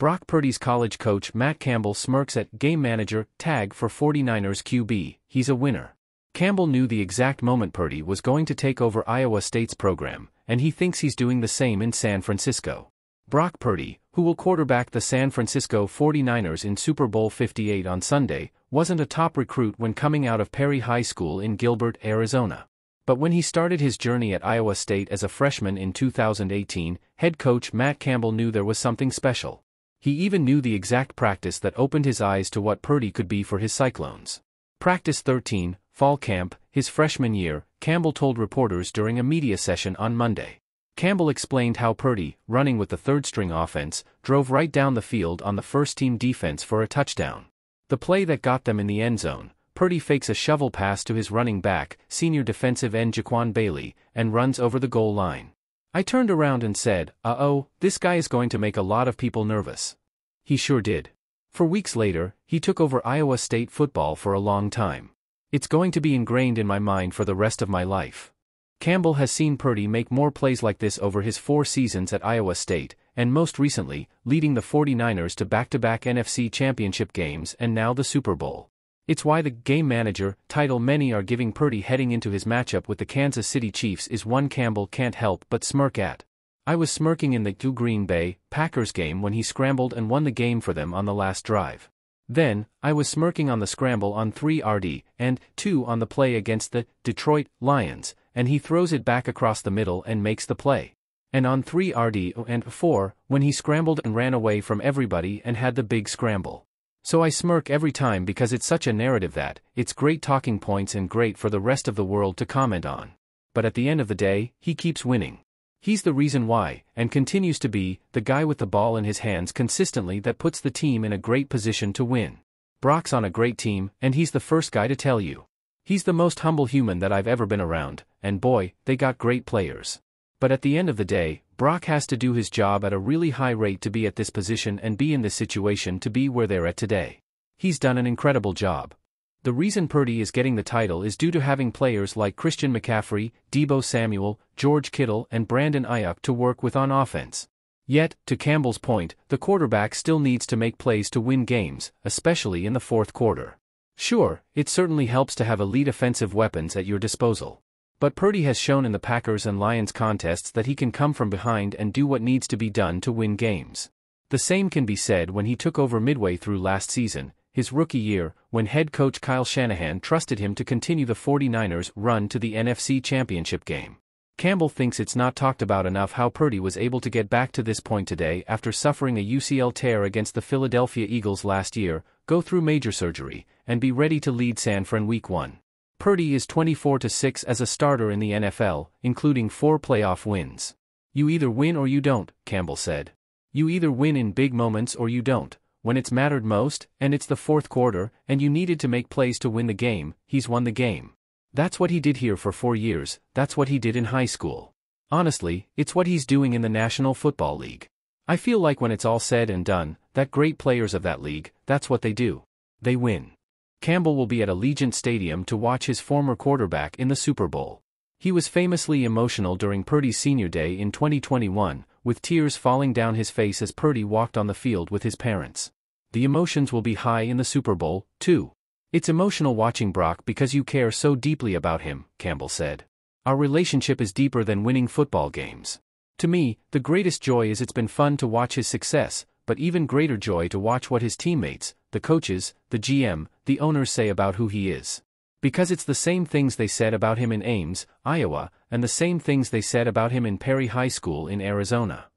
Brock Purdy's college coach Matt Campbell smirks at game manager tag for 49ers QB, he's a winner. Campbell knew the exact moment Purdy was going to take over Iowa State's program, and he thinks he's doing the same in San Francisco. Brock Purdy, who will quarterback the San Francisco 49ers in Super Bowl 58 on Sunday, wasn't a top recruit when coming out of Perry High School in Gilbert, Arizona. But when he started his journey at Iowa State as a freshman in 2018, head coach Matt Campbell knew there was something special. He even knew the exact practice that opened his eyes to what Purdy could be for his Cyclones. Practice 13, fall camp, his freshman year, Campbell told reporters during a media session on Monday. Campbell explained how Purdy, running with the third string offense, drove right down the field on the first team defense for a touchdown. The play that got them in the end zone, Purdy fakes a shovel pass to his running back, senior defensive end Jaquan Bailey, and runs over the goal line. I turned around and said, uh-oh, this guy is going to make a lot of people nervous. He sure did. Four weeks later, he took over Iowa State football for a long time. It's going to be ingrained in my mind for the rest of my life. Campbell has seen Purdy make more plays like this over his four seasons at Iowa State, and most recently, leading the 49ers to back-to-back NFC championship games and now the Super Bowl. It's why the game manager title many are giving Purdy heading into his matchup with the Kansas City Chiefs is one Campbell can't help but smirk at. I was smirking in the Green Bay Packers game when he scrambled and won the game for them on the last drive. Then, I was smirking on the scramble on 3 RD and 2 on the play against the Detroit Lions, and he throws it back across the middle and makes the play. And on 3 RD and 4, when he scrambled and ran away from everybody and had the big scramble. So I smirk every time because it's such a narrative that, it's great talking points and great for the rest of the world to comment on. But at the end of the day, he keeps winning. He's the reason why, and continues to be, the guy with the ball in his hands consistently that puts the team in a great position to win. Brock's on a great team, and he's the first guy to tell you. He's the most humble human that I've ever been around, and boy, they got great players. But at the end of the day, Brock has to do his job at a really high rate to be at this position and be in this situation to be where they're at today. He's done an incredible job. The reason Purdy is getting the title is due to having players like Christian McCaffrey, Deebo Samuel, George Kittle and Brandon Aiyuk to work with on offense. Yet, to Campbell's point, the quarterback still needs to make plays to win games, especially in the fourth quarter. Sure, it certainly helps to have elite offensive weapons at your disposal. But Purdy has shown in the Packers and Lions contests that he can come from behind and do what needs to be done to win games. The same can be said when he took over midway through last season, his rookie year, when head coach Kyle Shanahan trusted him to continue the 49ers' run to the NFC Championship game. Campbell thinks it's not talked about enough how Purdy was able to get back to this point today after suffering a UCL tear against the Philadelphia Eagles last year, go through major surgery, and be ready to lead San Fran Week 1. Purdy is 24-6 as a starter in the NFL, including four playoff wins. You either win or you don't, Campbell said. You either win in big moments or you don't. When it's mattered most, and it's the fourth quarter, and you needed to make plays to win the game, he's won the game. That's what he did here for four years, that's what he did in high school. Honestly, it's what he's doing in the National Football League. I feel like when it's all said and done, that great players of that league, that's what they do. They win. Campbell will be at Allegiant Stadium to watch his former quarterback in the Super Bowl. He was famously emotional during Purdy's senior day in 2021, with tears falling down his face as Purdy walked on the field with his parents. The emotions will be high in the Super Bowl, too. It's emotional watching Brock because you care so deeply about him, Campbell said. Our relationship is deeper than winning football games. To me, the greatest joy is it's been fun to watch his success, but even greater joy to watch what his teammates, the coaches, the GM, the owners say about who he is. Because it's the same things they said about him in Ames, Iowa, and the same things they said about him in Perry High School in Arizona.